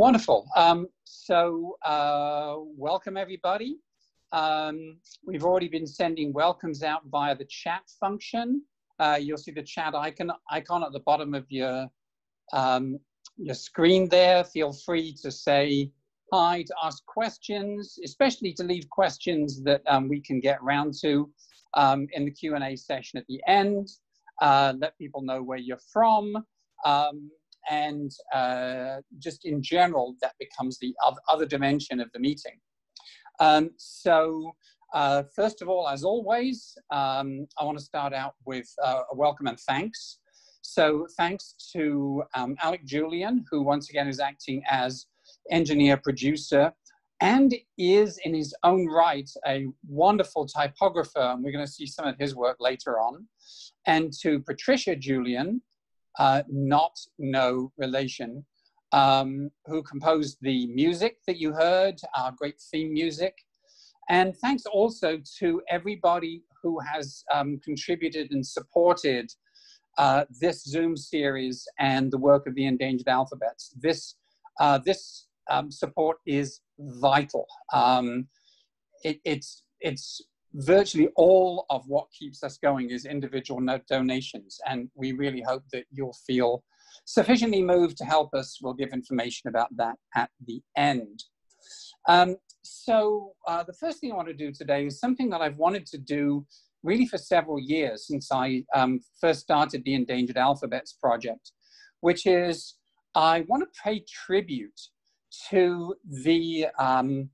Wonderful. Um, so, uh, welcome everybody. Um, we've already been sending welcomes out via the chat function. Uh, you'll see the chat icon icon at the bottom of your um, your screen there. Feel free to say hi, to ask questions, especially to leave questions that um, we can get round to um, in the Q&A session at the end. Uh, let people know where you're from. Um, and uh, just in general, that becomes the other dimension of the meeting. Um, so uh, first of all, as always, um, I want to start out with uh, a welcome and thanks. So thanks to um, Alec Julian, who once again is acting as engineer producer and is in his own right a wonderful typographer, and we're going to see some of his work later on. And to Patricia Julian, uh, not no relation, um, who composed the music that you heard, our great theme music. And thanks also to everybody who has um, contributed and supported uh, this Zoom series and the work of the Endangered Alphabets. This, uh, this um, support is vital. Um, it, it's, it's virtually all of what keeps us going is individual donations. And we really hope that you'll feel sufficiently moved to help us. We'll give information about that at the end. Um, so uh, the first thing I want to do today is something that I've wanted to do really for several years since I um, first started the Endangered Alphabets Project, which is I want to pay tribute to the um,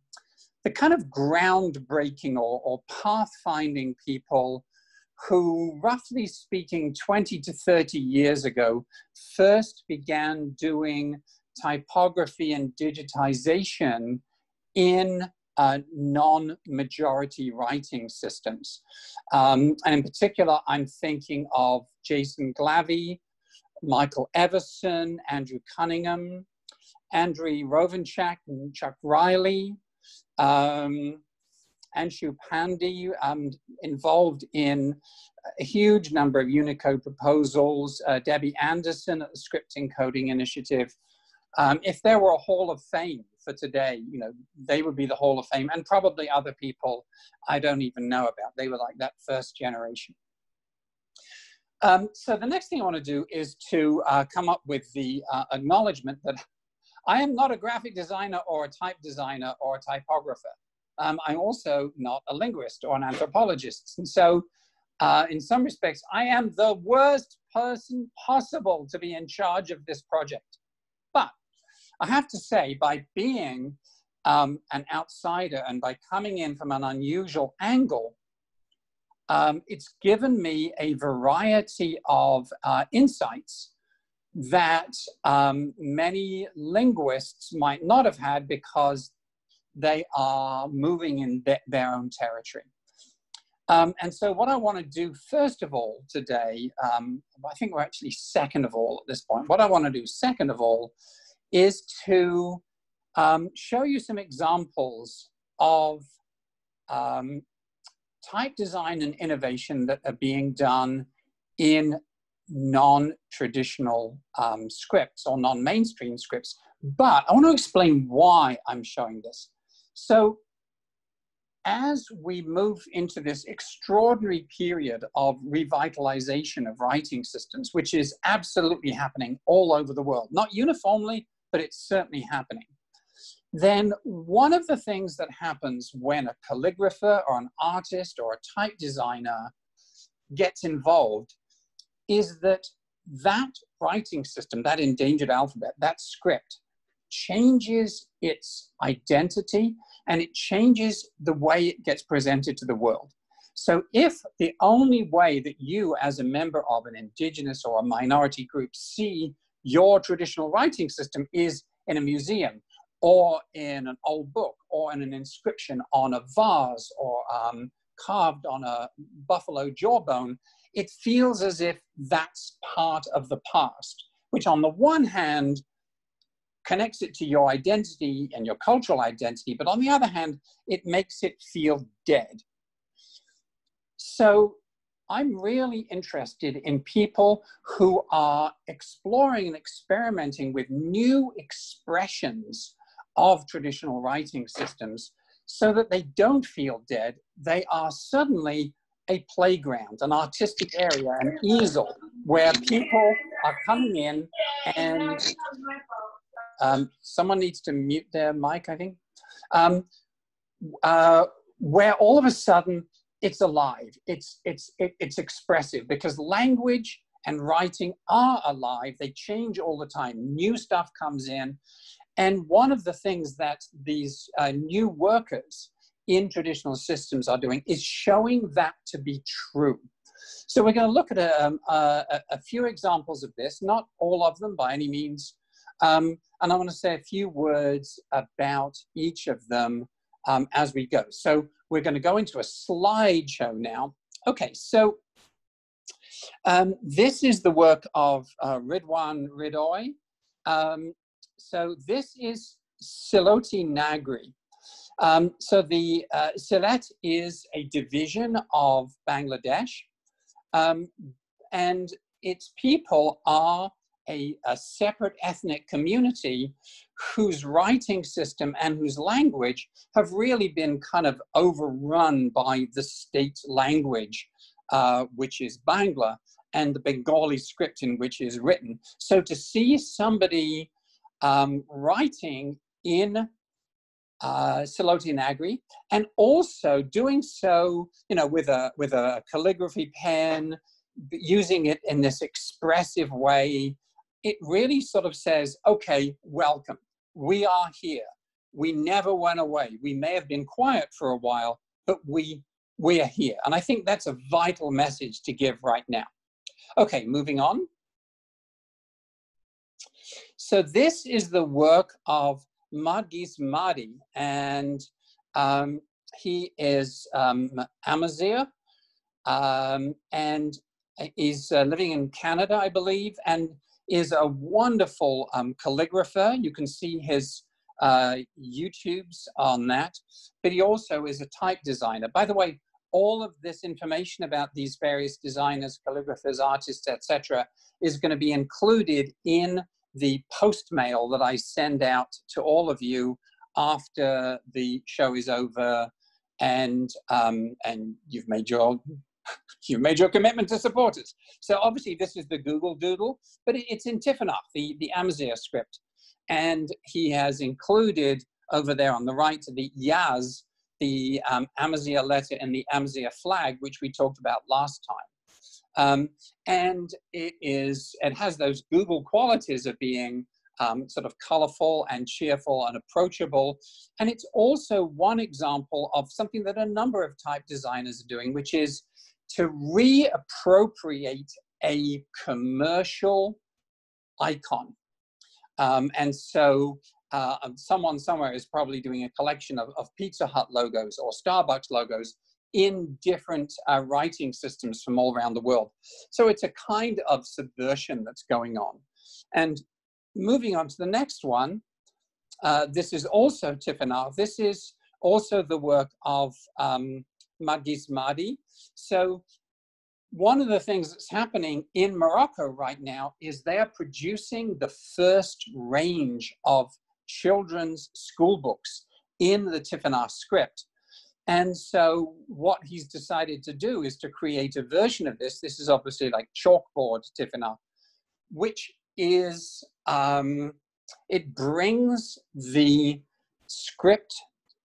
the kind of groundbreaking or, or pathfinding people who, roughly speaking, 20 to 30 years ago, first began doing typography and digitization in uh, non-majority writing systems. Um, and in particular, I'm thinking of Jason Glavy, Michael Everson, Andrew Cunningham, Andrew Rovenchak, and Chuck Riley, um, Anshu Pandey, um, involved in a huge number of Unicode proposals, uh, Debbie Anderson at the Script Encoding Initiative. Um, if there were a Hall of Fame for today, you know, they would be the Hall of Fame and probably other people I don't even know about. They were like that first generation. Um, so the next thing I want to do is to uh, come up with the uh, acknowledgement that I am not a graphic designer or a type designer or a typographer. Um, I'm also not a linguist or an anthropologist. And so, uh, in some respects, I am the worst person possible to be in charge of this project. But I have to say, by being um, an outsider and by coming in from an unusual angle, um, it's given me a variety of uh, insights that um, many linguists might not have had because they are moving in their own territory. Um, and so what I want to do first of all today, um, I think we're actually second of all at this point, what I want to do second of all is to um, show you some examples of um, type design and innovation that are being done in non-traditional um, scripts or non-mainstream scripts. But I want to explain why I'm showing this. So as we move into this extraordinary period of revitalization of writing systems, which is absolutely happening all over the world, not uniformly, but it's certainly happening, then one of the things that happens when a calligrapher or an artist or a type designer gets involved is that that writing system, that endangered alphabet, that script, changes its identity and it changes the way it gets presented to the world. So if the only way that you as a member of an indigenous or a minority group see your traditional writing system is in a museum or in an old book or in an inscription on a vase or um, carved on a buffalo jawbone, it feels as if that's part of the past, which on the one hand connects it to your identity and your cultural identity, but on the other hand, it makes it feel dead. So I'm really interested in people who are exploring and experimenting with new expressions of traditional writing systems so that they don't feel dead. They are suddenly a playground, an artistic area, an easel where people are coming in and um, someone needs to mute their mic, I think, um, uh, where all of a sudden it's alive, it's, it's, it, it's expressive because language and writing are alive. They change all the time. New stuff comes in. And one of the things that these uh, new workers in traditional systems are doing is showing that to be true. So we're going to look at a, um, a, a few examples of this, not all of them by any means. Um, and I want to say a few words about each of them um, as we go. So we're going to go into a slideshow now. Okay, so um, this is the work of uh, Ridwan Hridoy. Um, so this is Siloti Nagri. Um, so the uh, Sylhet is a division of Bangladesh, um, and its people are a, a, separate ethnic community whose writing system and whose language have really been kind of overrun by the state language, uh, which is Bangla, and the Bengali script in which is written. So to see somebody um, writing in uh, Siloti Nagri, and also doing so, you know, with a with a calligraphy pen, using it in this expressive way. It really sort of says, okay, welcome. We are here. We never went away. We may have been quiet for a while, but we we are here. And I think that's a vital message to give right now. Okay, moving on. So this is the work of Madghis Madi, and um, he is um, Amazigh, um, and is uh, living in Canada, I believe, and is a wonderful um, calligrapher. You can see his uh, YouTubes on that, but he also is a type designer. By the way, all of this information about these various designers, calligraphers, artists, etc., is going to be included in the post mail that I send out to all of you after the show is over and um, and you've made your you've made your commitment to support us. So obviously this is the Google Doodle, but it's in Tifinagh, the, the Amazigh script. And he has included over there on the right the Yaz, the um, Amazigh letter and the Amazigh flag, which we talked about last time. Um, and it is it has those Google qualities of being um, sort of colorful and cheerful and approachable. And it's also one example of something that a number of type designers are doing, which is to reappropriate a commercial icon. Um, and so uh, someone somewhere is probably doing a collection of, of Pizza Hut logos or Starbucks logos in different uh, writing systems from all around the world. So it's a kind of subversion that's going on. And moving on to the next one, uh, this is also Tifinagh. This is also the work of um, Madghis Madi. So one of the things that's happening in Morocco right now is they're producing the first range of children's school books in the Tifinagh script. And so what he's decided to do is to create a version of this. This is obviously like chalkboard Tifinagh, which is, um, it brings the script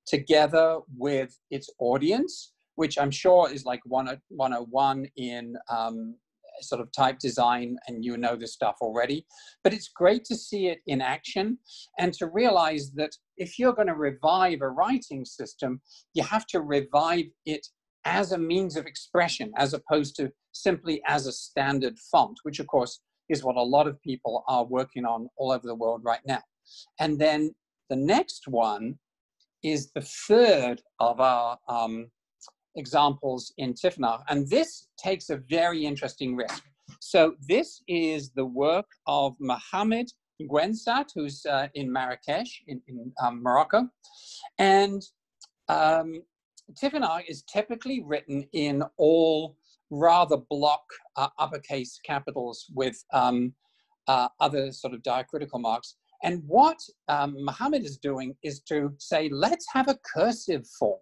together with its audience, which I'm sure is like 101 in um, sort of type design and you know this stuff already. But it's great to see it in action and to realize that if you're going to revive a writing system, you have to revive it as a means of expression as opposed to simply as a standard font, which of course is what a lot of people are working on all over the world right now. And then the next one is the third of our um, examples in Tifinagh. And this takes a very interesting risk. So this is the work of Mohammed Guensat, who's uh, in Marrakesh, in, in um, Morocco. And um, Tifinagh is typically written in all rather block uh, uppercase capitals with um, uh, other sort of diacritical marks. And what um, Muhammad is doing is to say, let's have a cursive form.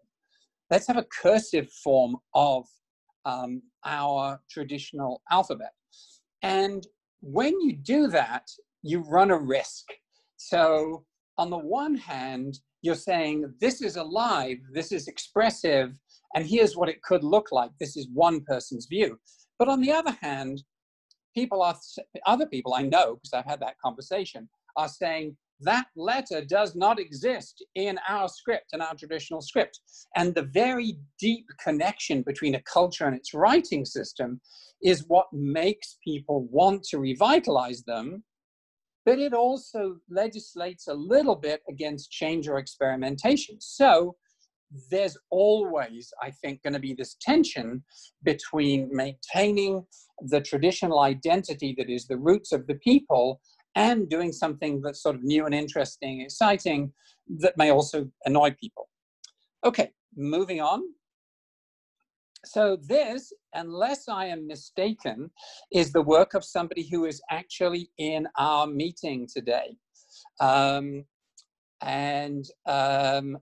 Let's have a cursive form of um, our traditional alphabet. And when you do that, you run a risk. So, on the one hand, you're saying, this is alive, this is expressive, and here's what it could look like. This is one person's view. But on the other hand, people are, other people I know, because I've had that conversation, are saying, that letter does not exist in our script, in our traditional script. And the very deep connection between a culture and its writing system is what makes people want to revitalize them. But it also legislates a little bit against change or experimentation. So there's always, I think, going to be this tension between maintaining the traditional identity that is the roots of the people and doing something that's sort of new and interesting, exciting, that may also annoy people. Okay, moving on. So this, unless I am mistaken, is the work of somebody who is actually in our meeting today. Um, and um,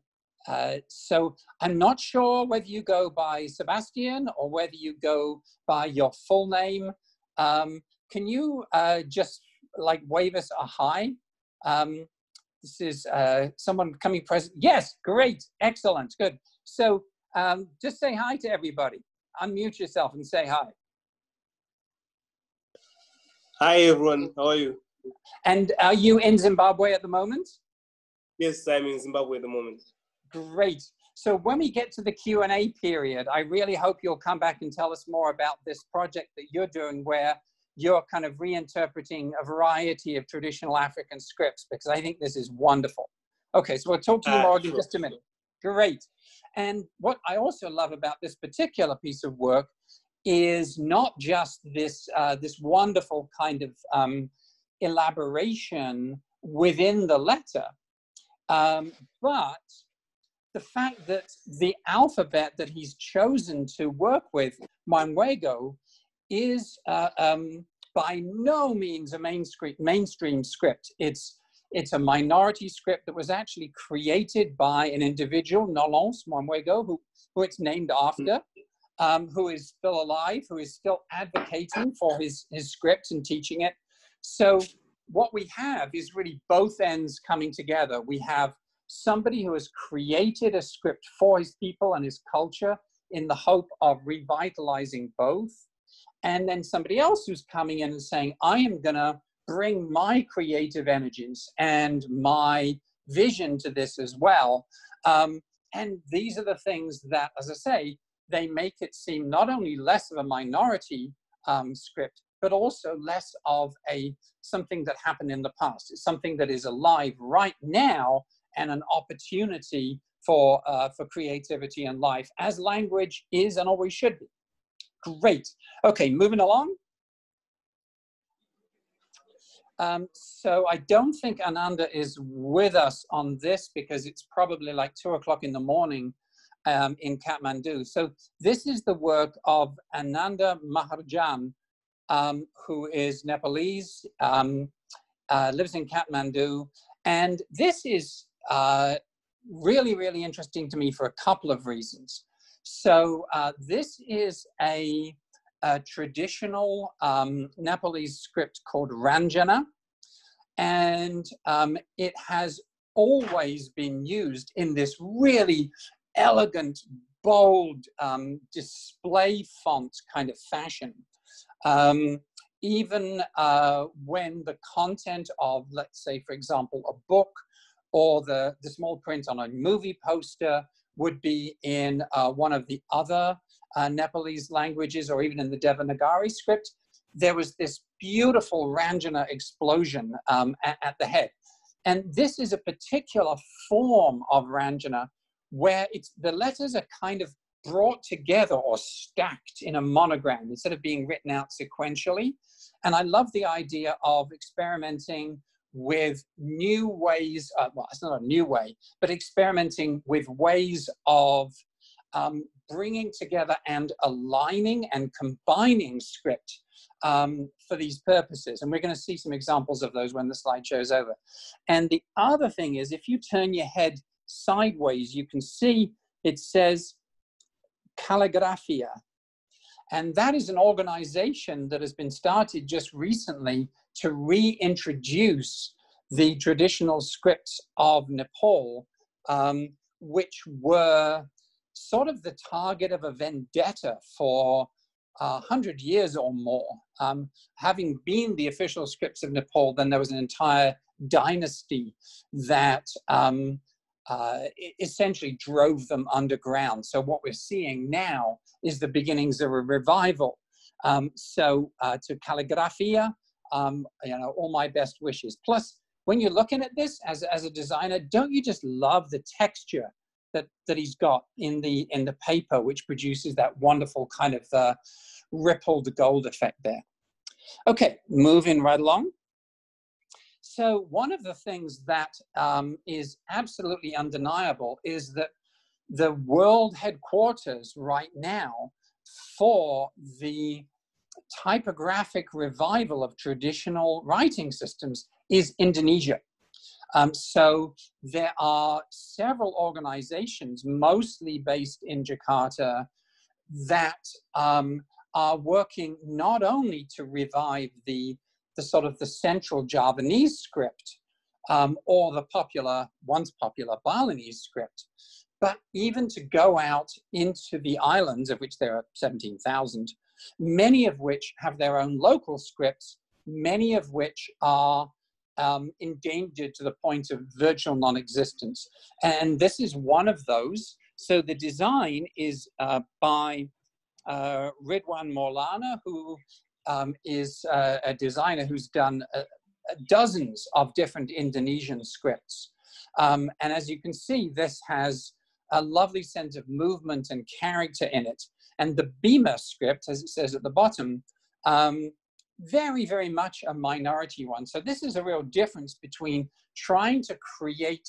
uh, so I'm not sure whether you go by Sebastian or whether you go by your full name. Um, can you uh, just like waivers are high. Um, this is uh, someone coming present. Yes, great, excellent, good. So um, just say hi to everybody. Unmute yourself and say hi. Hi everyone, how are you? And are you in Zimbabwe at the moment? Yes, I'm in Zimbabwe at the moment. Great. So when we get to the Q&A period, I really hope you'll come back and tell us more about this project that you're doing where you're kind of reinterpreting a variety of traditional African scripts because I think this is wonderful. Okay, so we'll talk to you uh, more sure. in just a minute. Great. And what I also love about this particular piece of work is not just this, uh, this wonderful kind of um, elaboration within the letter, um, but the fact that the alphabet that he's chosen to work with, Mwangwego, is uh, um, by no means a mainstream, mainstream script. It's, it's a minority script that was actually created by an individual, Nolence Mwangwego, who, who it's named after, um, who is still alive, who is still advocating for his, his script and teaching it. So what we have is really both ends coming together. We have somebody who has created a script for his people and his culture in the hope of revitalizing both and then somebody else who's coming in and saying, I am going to bring my creative energies and my vision to this as well. Um, and these are the things that, as I say, they make it seem not only less of a minority um, script, but also less of a something that happened in the past. It's something that is alive right now and an opportunity for uh, for creativity and life, as language is and always should be. Great. Okay, moving along. Um, so I don't think Ananda is with us on this because it's probably like two o'clock in the morning um, in Kathmandu. So this is the work of Ananda Maharjan, um, who is Nepalese, um, uh, lives in Kathmandu. And this is uh, really, really interesting to me for a couple of reasons. So uh, this is a, a traditional um, Nepalese script called Ranjana, and um, it has always been used in this really elegant, bold um, display font kind of fashion. Um, even uh, when the content of, let's say, for example, a book or the, the small print on a movie poster would be in uh, one of the other uh, Nepalese languages or even in the Devanagari script, there was this beautiful Ranjana explosion um, at, at, the head. And this is a particular form of Ranjana where it's, the letters are kind of brought together or stacked in a monogram instead of being written out sequentially. And I love the idea of experimenting with new ways, uh, well, it's not a new way, but experimenting with ways of um, bringing together and aligning and combining script um, for these purposes. And we're going to see some examples of those when the slide shows over. And the other thing is, if you turn your head sideways, you can see it says Calligraphia. And that is an organization that has been started just recently to reintroduce the traditional scripts of Nepal, um, which were sort of the target of a vendetta for a hundred years or more. Um, having been the official scripts of Nepal, then there was an entire dynasty that um, uh, essentially drove them underground. So what we're seeing now is the beginnings of a revival. Um, so uh, to Calligraphia, um, you know, all my best wishes. Plus, when you're looking at this as, as a designer, don't you just love the texture that, that he's got in the, in the paper, which produces that wonderful kind of uh, rippled gold effect there. Okay, moving right along. So one of the things that um, is absolutely undeniable is that the world headquarters right now for the typographic revival of traditional writing systems is Indonesia. Um, so there are several organizations, mostly based in Jakarta, that um, are working not only to revive the, the sort of the central Javanese script um, or the popular, once popular Balinese script, but even to go out into the islands, of which there are 17,000, many of which have their own local scripts, many of which are um, endangered to the point of virtual non-existence. And this is one of those. So the design is uh, by uh, Ridwan Maulana, who um, is uh, a designer who's done uh, dozens of different Indonesian scripts. Um, and as you can see, this has a lovely sense of movement and character in it. And the Bima script, as it says at the bottom, um, very, very much a minority one. So this is a real difference between trying to create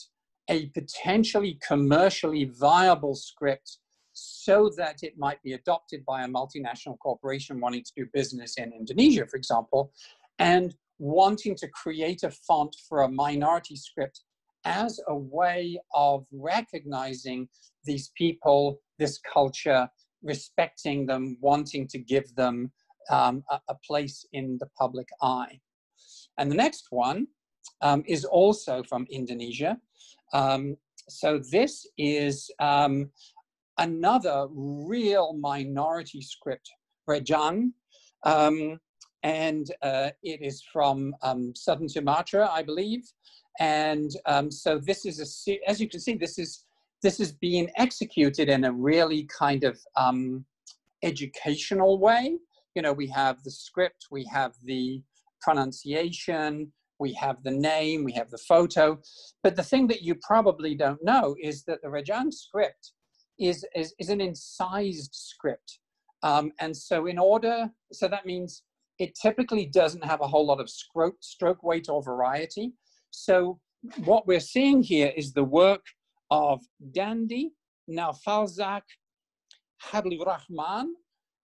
a potentially commercially viable script so that it might be adopted by a multinational corporation wanting to do business in Indonesia, for example, and wanting to create a font for a minority script as a way of recognizing these people, this culture, respecting them, wanting to give them um, a, a, place in the public eye. And the next one um, is also from Indonesia. Um, so this is um, another real minority script, Rejang, um, and uh, it is from um, southern Sumatra, I believe. And um, so this is a, as you can see, this is this is being executed in a really kind of um, educational way. You know, we have the script, we have the pronunciation, we have the name, we have the photo. But the thing that you probably don't know is that the Rejang script is, is, is an incised script. Um, and so in order, so that means it typically doesn't have a whole lot of stroke, stroke weight or variety. So what we're seeing here is the work of Dandi, Naufalzak, Hadley Rahman,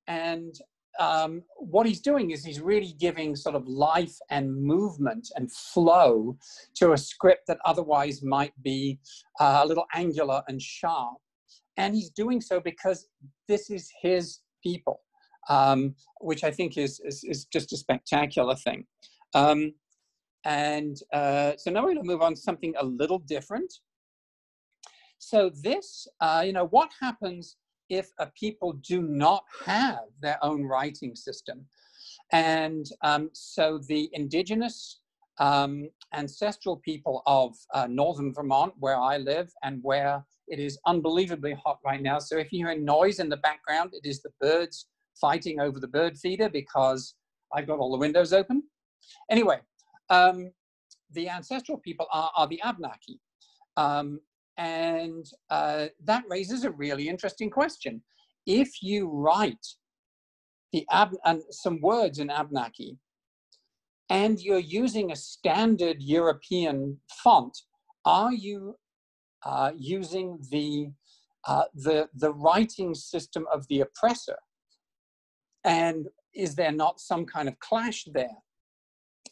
and um, what he's doing is he's really giving sort of life and movement and flow to a script that otherwise might be uh, a little angular and sharp. And he's doing so because this is his people, um, which I think is, is, is, just a spectacular thing. Um, and uh, so now we're going to move on to something a little different. So this, uh, you know, what happens if a people do not have their own writing system? And um, so the indigenous um, ancestral people of uh, northern Vermont, where I live and where it is unbelievably hot right now. So if you hear noise in the background, it is the birds fighting over the bird feeder because I've got all the windows open. Anyway, um, the ancestral people are, are the Abnaki. Um, and uh, that raises a really interesting question. If you write the Ab and some words in Abnaki, and you're using a standard European font, are you uh, using the uh, the, the writing system of the oppressor? And is there not some kind of clash there?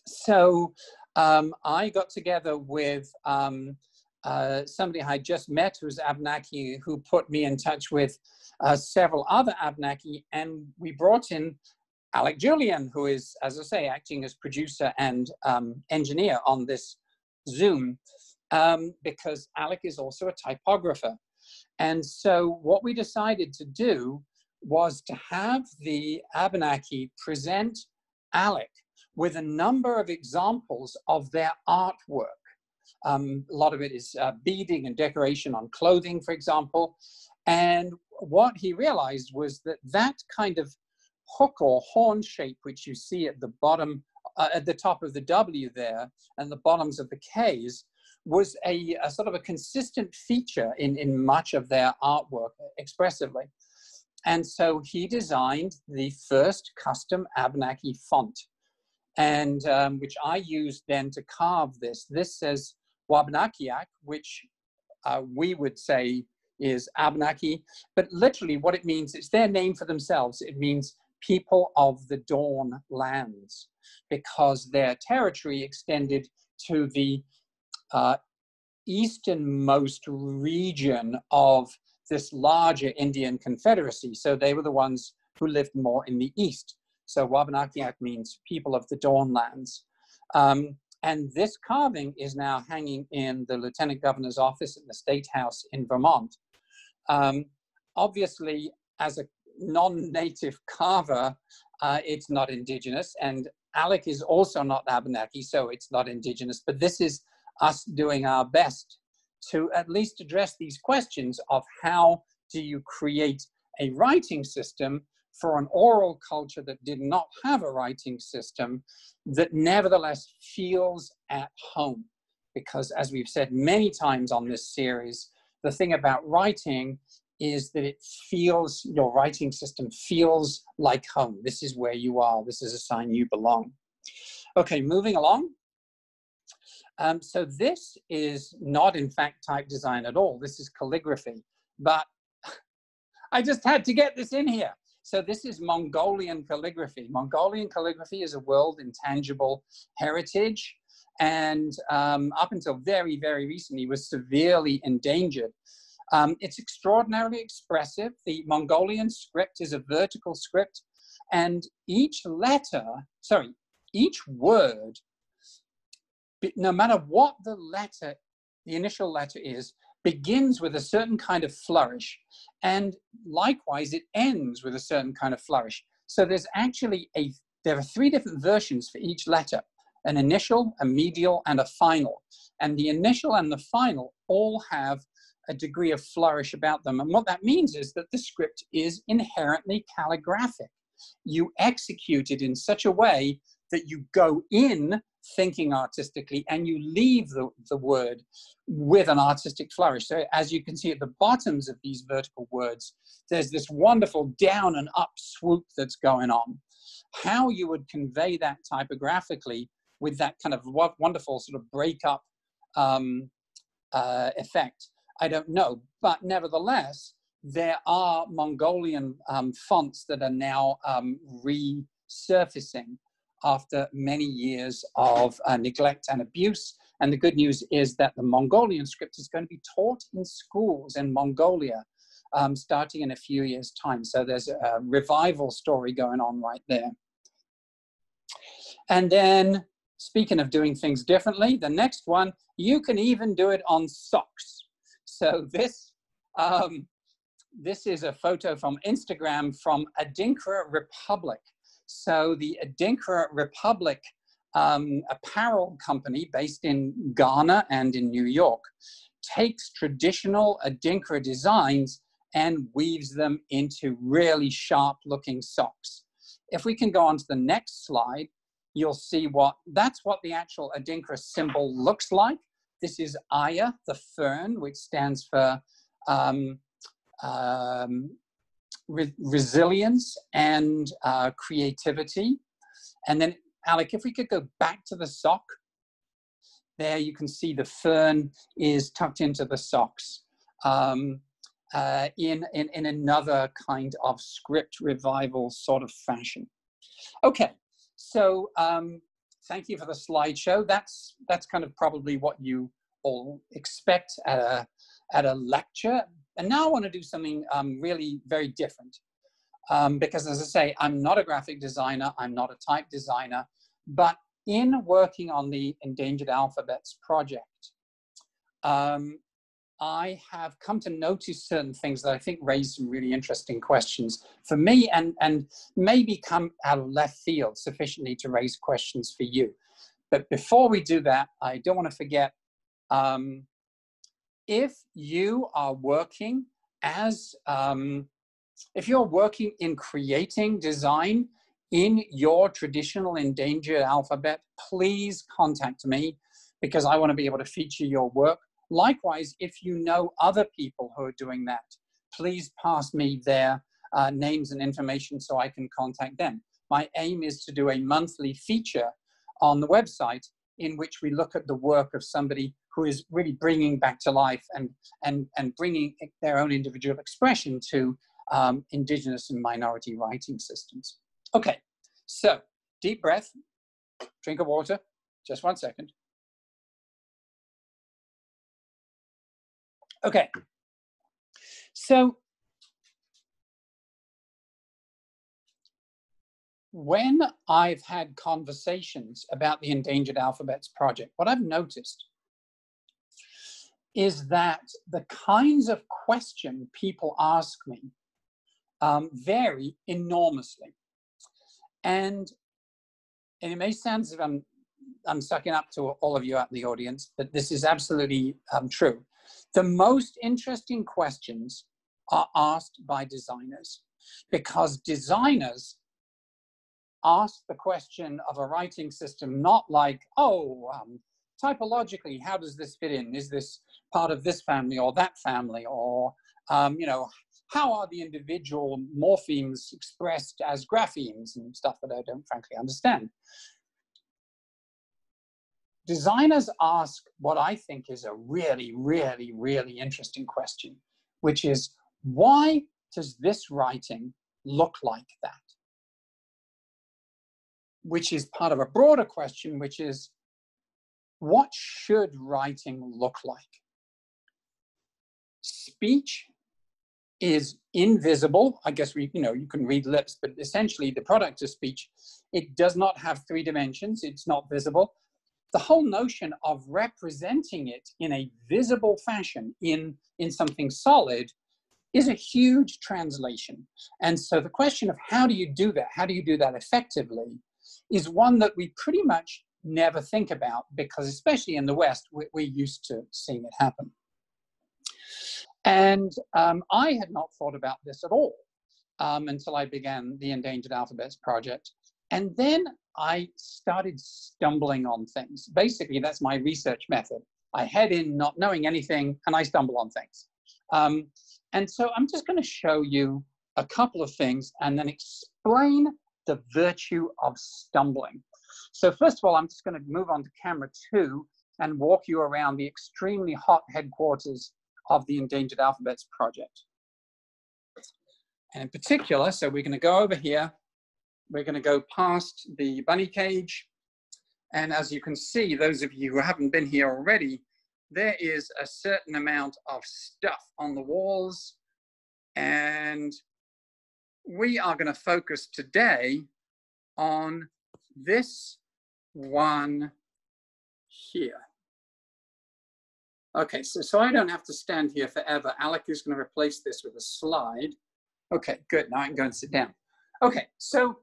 So um, I got together with um, uh, somebody I just met who's Abnaki, who put me in touch with uh, several other Abnaki, and we brought in Alec Julian, who is, as I say, acting as producer and um, engineer on this Zoom, um, because Alec is also a typographer. And so what we decided to do was to have the Abenaki present Alec with a number of examples of their artwork. Um, a lot of it is uh, beading and decoration on clothing, for example. And what he realized was that that kind of hook or horn shape, which you see at the bottom, uh, at the top of the W there, and the bottoms of the Ks, was a, a, sort of a consistent feature in, in much of their artwork expressively. And so he designed the first custom Abenaki font, and um, which I used then to carve this. This says Wabenakiak, which uh, we would say is Abenaki, but literally what it means, it's their name for themselves. It means people of the Dawn lands because their territory extended to the uh, easternmost region of this larger Indian confederacy. So they were the ones who lived more in the east. So Wabenakiak means people of the Dawn lands. Um, and this carving is now hanging in the Lieutenant Governor's office at the State House in Vermont. Um, obviously, as a non-native carver, uh, it's not indigenous, and Alec is also not Abenaki, so it's not indigenous. But this is us doing our best to at least address these questions of how do you create a writing system for an oral culture that did not have a writing system that nevertheless feels at home. Because as we've said many times on this series, the thing about writing is that it feels, your writing system feels like home. This is where you are. This is a sign you belong. Okay, moving along. Um, so this is not in fact type design at all. This is calligraphy, but I just had to get this in here. So this is Mongolian calligraphy. Mongolian calligraphy is a world intangible heritage and um, up until very, very recently was severely endangered. Um, it's extraordinarily expressive. The Mongolian script is a vertical script, and each letter, sorry, each word, no matter what the letter, the initial letter is, begins with a certain kind of flourish, and likewise it ends with a certain kind of flourish. So there's actually a, there are three different versions for each letter, an initial, a medial, and a final. And the initial and the final all have a degree of flourish about them. And what that means is that the script is inherently calligraphic. You execute it in such a way that you go in thinking artistically and you leave the, the word with an artistic flourish. So as you can see at the bottoms of these vertical words, there's this wonderful down and up swoop that's going on. How you would convey that typographically with that kind of wonderful sort of break up um, uh, effect I don't know. But nevertheless, there are Mongolian um, fonts that are now um, resurfacing after many years of uh, neglect and abuse. And the good news is that the Mongolian script is going to be taught in schools in Mongolia um, starting in a few years' time. So there's a revival story going on right there. And then, speaking of doing things differently, the next one, you can even do it on socks. So this, um, this is a photo from Instagram from Adinkra Republic. So the Adinkra Republic um, apparel company based in Ghana and in New York takes traditional Adinkra designs and weaves them into really sharp looking socks. If we can go on to the next slide, you'll see what, that's what the actual Adinkra symbol looks like. This is Aya, the fern, which stands for um, um, re resilience and uh, creativity. And then, Alec, if we could go back to the sock, there you can see the fern is tucked into the socks. Um, uh, in, in, in another kind of script revival sort of fashion. Okay, so um, thank you for the slideshow. That's, that's kind of probably what you all expect at a, at a lecture. And now I want to do something um, really very different. Um, because as I say, I'm not a graphic designer, I'm not a type designer, but in working on the Endangered Alphabets project, um, I have come to notice certain things that I think raise some really interesting questions for me and, and maybe come out of left field sufficiently to raise questions for you. But before we do that, I don't want to forget um, if you are working as, um, if you're working in creating design in your traditional endangered alphabet, please contact me because I want to be able to feature your work Likewise, if you know other people who are doing that, please pass me their uh, names and information so I can contact them. My aim is to do a monthly feature on the website in which we look at the work of somebody who is really bringing back to life and, and, and bringing their own individual expression to um, indigenous and minority writing systems. Okay, so deep breath, drink of water, just one second. Okay. So when I've had conversations about the Endangered Alphabets Project, what I've noticed is that the kinds of question people ask me um, vary enormously. And, and it may sound as if I'm, I'm sucking up to all of you out in the audience, but this is absolutely um, true. The most interesting questions are asked by designers because designers ask the question of a writing system not like, oh, um, typologically, how does this fit in? Is this part of this family or that family? Or, um, you know, how are the individual morphemes expressed as graphemes and stuff that I don't frankly understand? designers ask what I think is a really, really, really interesting question, which is why does this writing look like that? Which is part of a broader question, which is what should writing look like? Speech is invisible. I guess we, you know, you can read lips, but essentially the product of speech, it does not have three dimensions. It's not visible the whole notion of representing it in a visible fashion in, in something solid is a huge translation. And so the question of how do you do that, how do you do that effectively, is one that we pretty much never think about because, especially in the West, we're used to seeing it happen. And um, I had not thought about this at all um, until I began the Endangered Alphabets Project. And then I started stumbling on things. Basically, that's my research method. I head in not knowing anything and I stumble on things. Um, and so I'm just going to show you a couple of things and then explain the virtue of stumbling. So first of all, I'm just going to move on to camera two and walk you around the extremely hot headquarters of the Endangered Alphabets Project. And in particular, so we're going to go over here we're going to go past the bunny cage. And as you can see, those of you who haven't been here already, there is a certain amount of stuff on the walls. And we are going to focus today on this one here. Okay, so, so I don't have to stand here forever. Alec is going to replace this with a slide. Okay, good. Now I can go and sit down. Okay, so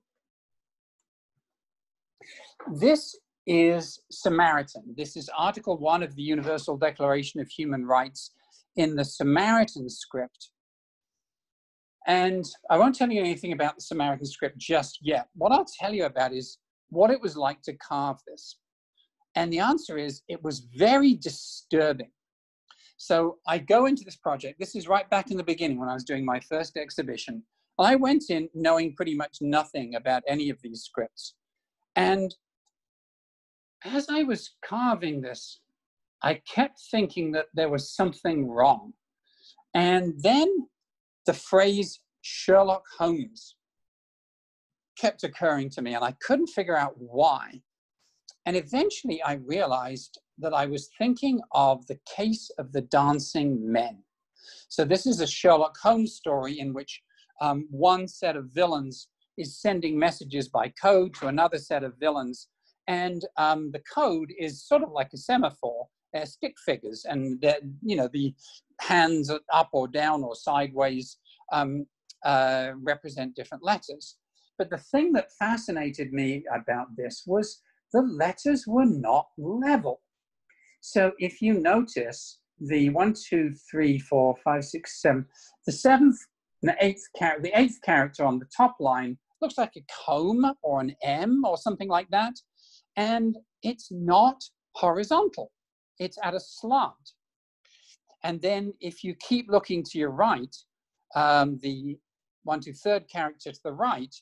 this is Samaritan. This is Article 1 of the Universal Declaration of Human Rights in the Samaritan script. And I won't tell you anything about the Samaritan script just yet. What I'll tell you about is what it was like to carve this. And the answer is it was very disturbing. So I go into this project. This is right back in the beginning when I was doing my first exhibition. I went in knowing pretty much nothing about any of these scripts. And as I was carving this, I kept thinking that there was something wrong. And then the phrase Sherlock Holmes kept occurring to me, and I couldn't figure out why. And eventually I realized that I was thinking of the case of the dancing men. So, this is a Sherlock Holmes story in which um, one set of villains is sending messages by code to another set of villains. And um, the code is sort of like a semaphore, uh, stick figures, and you know the hands up or down or sideways um, uh, represent different letters. But the thing that fascinated me about this was the letters were not level. So if you notice the one, two, three, four, five, six, seven, the seventh and the eighth character, the eighth character on the top line looks like a comb or an M or something like that. And it's not horizontal, it's at a slant. And then if you keep looking to your right, um, the one, two, third character to the right,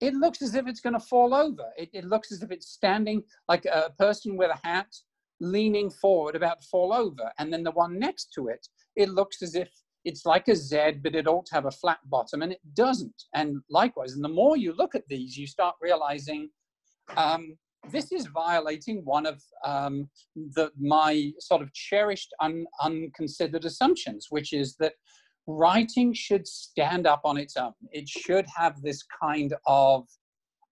it looks as if it's going to fall over. It, it looks as if it's standing like a person with a hat leaning forward about to fall over. And then the one next to it, it looks as if it's like a Z, but it ought to have a flat bottom, and it doesn't. And likewise, and the more you look at these, you start realizing um, this is violating one of um, the, my sort of cherished, un, unconsidered assumptions, which is that writing should stand up on its own. It should have this kind of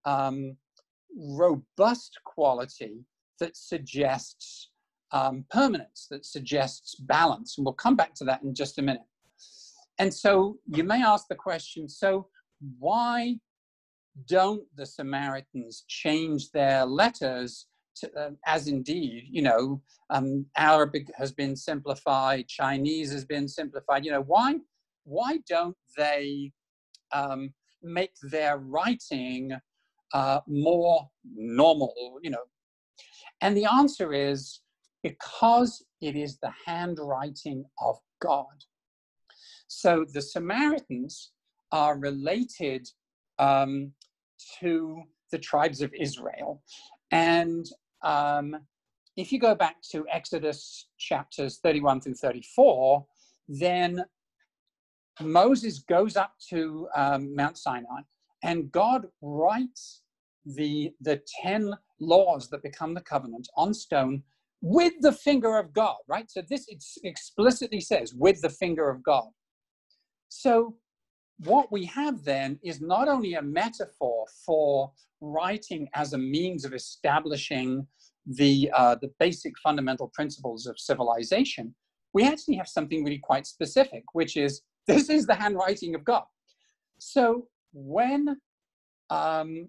um, robust quality that suggests um, permanence, that suggests balance. And we'll come back to that in just a minute. And so you may ask the question so, why don't the Samaritans change their letters uh, as indeed, you know, um, Arabic has been simplified, Chinese has been simplified. You know, why why don't they um, make their writing uh, more normal? You know, and the answer is because it is the handwriting of God. So the Samaritans are related um, to the tribes of Israel. And um, if you go back to Exodus chapters 31 through 34, then Moses goes up to um, Mount Sinai and God writes the, the 10 laws that become the covenant on stone with the finger of God, right? So this explicitly says with the finger of God. So what we have then is not only a metaphor for writing as a means of establishing the, uh, the basic fundamental principles of civilization, we actually have something really quite specific, which is this is the handwriting of God. So when um,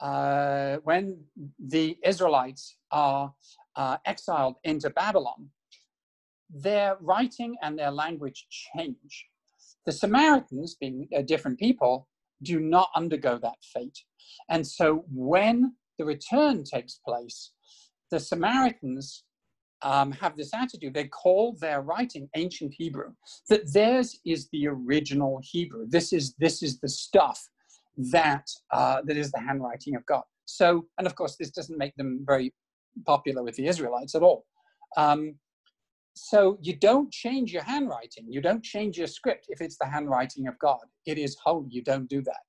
uh, when the Israelites are uh, exiled into Babylon, their writing and their language change. The Samaritans, being a different people, do not undergo that fate. And so when the return takes place, the Samaritans um, have this attitude. They call their writing ancient Hebrew, that theirs is the original Hebrew. This is, this is the stuff that, uh, that is the handwriting of God. So, and of course, this doesn't make them very popular with the Israelites at all. Um, so you don't change your handwriting. You don't change your script if it's the handwriting of God. It is holy. You don't do that.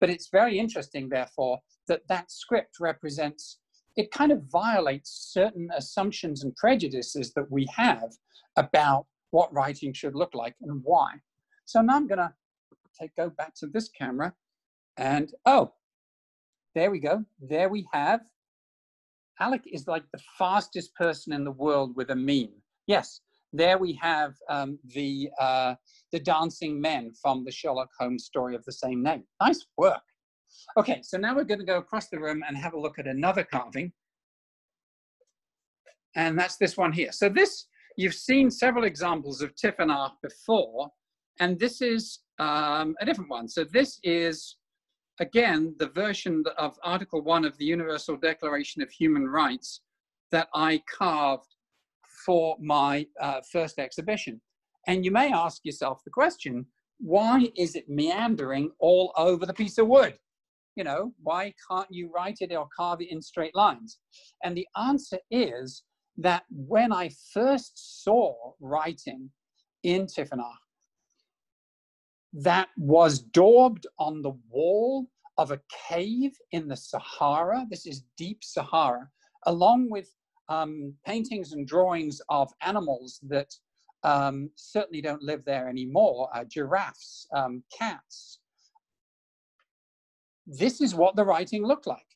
But it's very interesting, therefore, that that script represents, it kind of violates certain assumptions and prejudices that we have about what writing should look like and why. So now I'm going to take go back to this camera and, oh, there we go. There we have, Alec is like the fastest person in the world with a meme. Yes, there we have um, the, uh, the dancing men from the Sherlock Holmes story of the same name. Nice work. Okay, so now we're going to go across the room and have a look at another carving. And that's this one here. So this, you've seen several examples of Tifinagh before, and this is um, a different one. So this is again, the version of Article 1 of the Universal Declaration of Human Rights that I carved for my uh, first exhibition. And you may ask yourself the question, why is it meandering all over the piece of wood? You know, why can't you write it or carve it in straight lines? And the answer is that when I first saw writing in Tifinagh that was daubed on the wall of a cave in the Sahara. This is deep Sahara, along with um, paintings and drawings of animals that um, certainly don't live there anymore uh, giraffes, um, cats. This is what the writing looked like.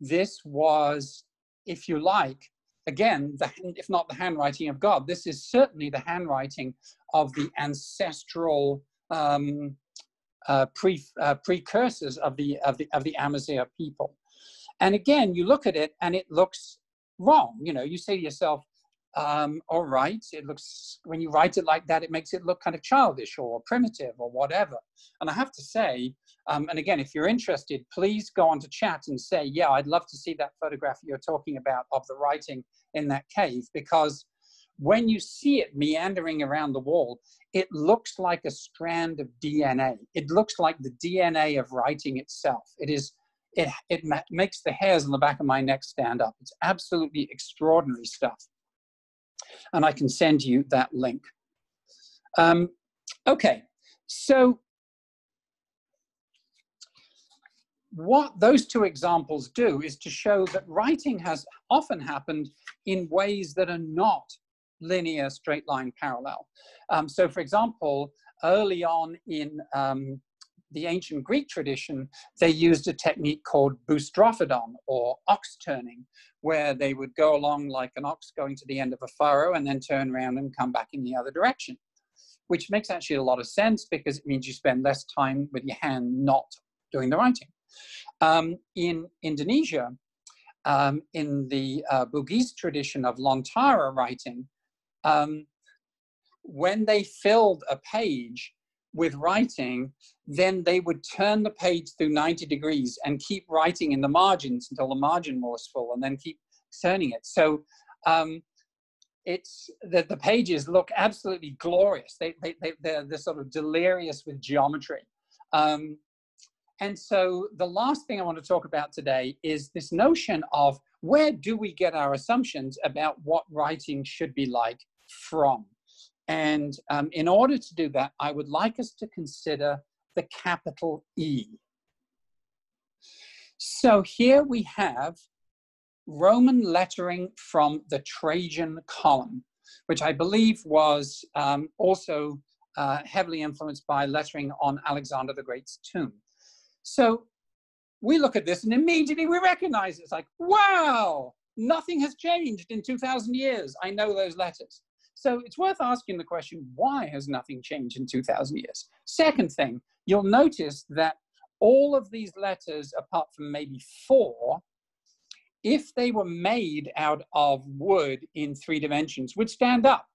This was, if you like, again, the, if not the handwriting of God, this is certainly the handwriting of the ancestral um, uh, pre, uh, precursors of the, of, the, of the Amazigh people. And again, you look at it and it looks wrong. You know, you say to yourself, um, all right, it looks, when you write it like that, it makes it look kind of childish or primitive or whatever. And I have to say, um, and again, if you're interested, please go on to chat and say, yeah, I'd love to see that photograph you're talking about of the writing in that cave, because when you see it meandering around the wall, it looks like a strand of DNA. It looks like the DNA of writing itself. It is, it, it makes the hairs on the back of my neck stand up. It's absolutely extraordinary stuff and I can send you that link. Um, okay, so what those two examples do is to show that writing has often happened in ways that are not linear straight line parallel. Um, so for example, early on in um, the ancient Greek tradition, they used a technique called boustrophedon or ox turning, where they would go along like an ox going to the end of a furrow and then turn around and come back in the other direction, which makes actually a lot of sense because it means you spend less time with your hand not doing the writing. Um, in Indonesia, um, in the uh, Bugis tradition of Lontara writing, um, when they filled a page with writing, then they would turn the page through 90 degrees and keep writing in the margins until the margin was full and then keep turning it. So um, it's the, the pages look absolutely glorious. They, they, they, they're, they're sort of delirious with geometry. Um, and so the last thing I want to talk about today is this notion of where do we get our assumptions about what writing should be like from? And um, in order to do that, I would like us to consider the capital E. So here we have Roman lettering from the Trajan column, which I believe was um, also uh, heavily influenced by lettering on Alexander the Great's tomb. So we look at this and immediately we recognize it. It's like, wow, nothing has changed in 2000 years. I know those letters. So it's worth asking the question, why has nothing changed in 2000 years? Second thing, you'll notice that all of these letters, apart from maybe four, if they were made out of wood in three dimensions, would stand up.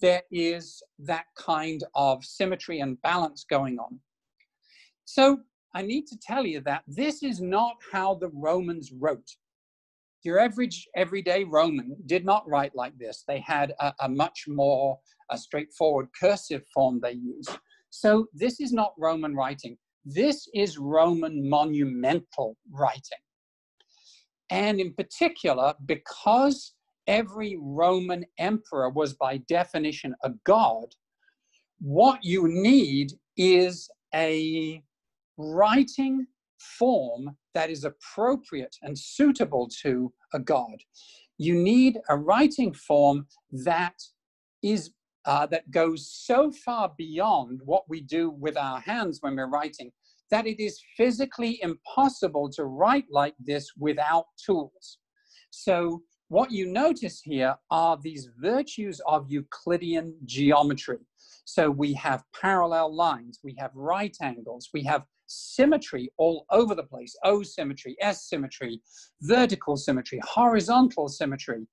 There is that kind of symmetry and balance going on. So I need to tell you that this is not how the Romans wrote. Your average everyday Roman did not write like this. They had a, a much more a straightforward cursive form they used. So this is not Roman writing. This is Roman monumental writing. And in particular, because every Roman emperor was by definition a god, what you need is a writing form that is appropriate and suitable to a god. You need a writing form that is uh, that goes so far beyond what we do with our hands when we're writing that it is physically impossible to write like this without tools. So what you notice here are these virtues of Euclidean geometry. So we have parallel lines, we have right angles, we have symmetry all over the place, O symmetry, S symmetry, vertical symmetry, horizontal symmetry.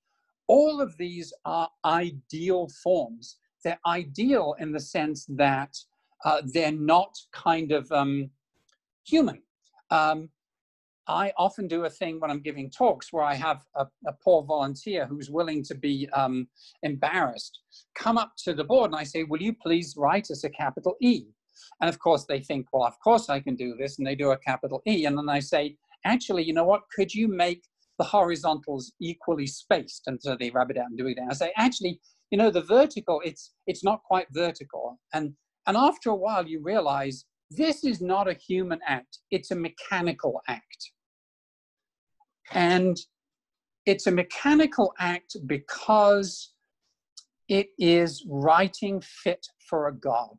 All of these are ideal forms. They're ideal in the sense that uh, they're not kind of um, human. Um, I often do a thing when I'm giving talks where I have a, a poor volunteer who's willing to be um, embarrassed come up to the board and I say, Will you please write us a capital E? And of course, they think, Well, of course I can do this. And they do a capital E. And then I say, Actually, you know what? Could you make the horizontals equally spaced? And so they rub it out and do it. And I say, Actually, you know, the vertical, it's, it's not quite vertical. And, and after a while, you realize this is not a human act, it's a mechanical act. And it's a mechanical act because it is writing fit for a God.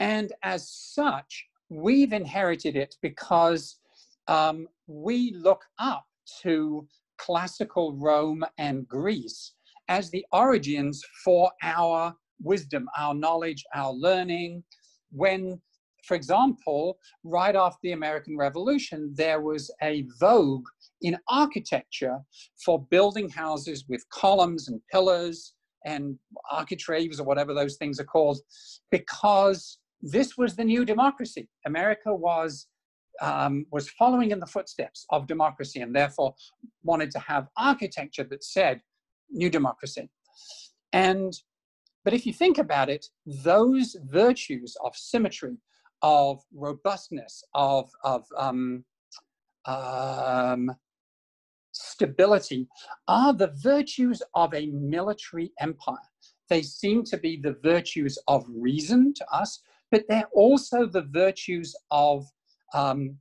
And as such, we've inherited it because um, we look up to classical Rome and Greece as the origins for our wisdom, our knowledge, our learning. When, for example, right after the American Revolution, there was a vogue in architecture for building houses with columns and pillars and architraves or whatever those things are called, because this was the new democracy. America was um, was following in the footsteps of democracy and therefore wanted to have architecture that said new democracy. And but if you think about it, those virtues of symmetry, of robustness, of of um, um, stability are the virtues of a military empire. They seem to be the virtues of reason to us, but they're also the virtues of um,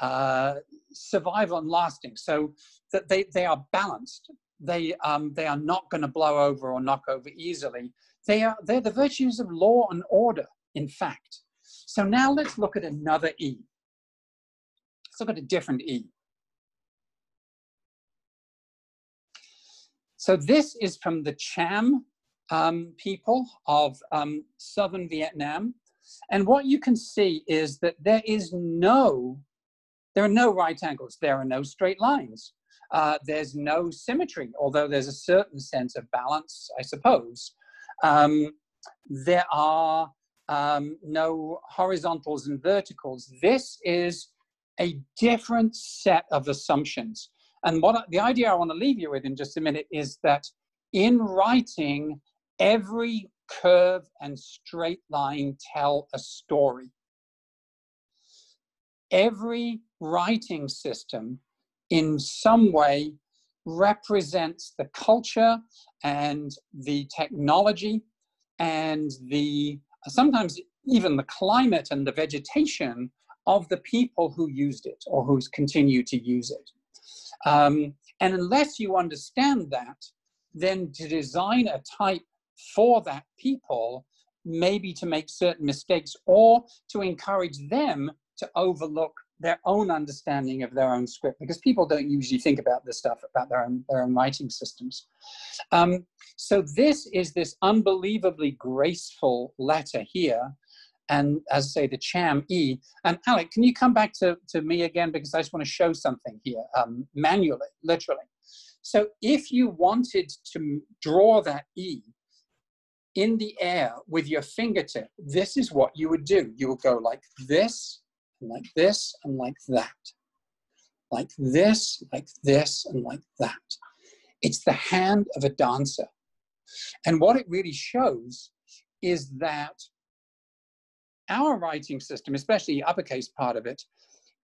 uh, survival and lasting. So that they, they are balanced. They, um, they are not going to blow over or knock over easily. They are, they're the virtues of law and order, in fact. So now let's look at another E. Let's look at a different E. So this is from the Cham um, people of um, southern Vietnam. And what you can see is that there is no, there are no right angles, there are no straight lines. Uh, there's no symmetry, although there's a certain sense of balance, I suppose. Um, there are um, no horizontals and verticals. This is a different set of assumptions. And what the idea I want to leave you with in just a minute is that in writing, every curve and straight line tell a story. Every writing system in some way represents the culture and the technology and the sometimes even the climate and the vegetation of the people who used it or who's continue to use it. Um, and unless you understand that, then to design a type for that people, maybe to make certain mistakes or to encourage them to overlook their own understanding of their own script because people don't usually think about this stuff about their own, their own writing systems. Um, so this is this unbelievably graceful letter here and as I say, the Cham E. And Alec, can you come back to, to me again because I just want to show something here um, manually, literally. So if you wanted to draw that E in the air with your fingertip, this is what you would do. You would go like this, and like this, and like that. Like this, like this, and like that. It's the hand of a dancer. And what it really shows is that our writing system, especially the uppercase part of it,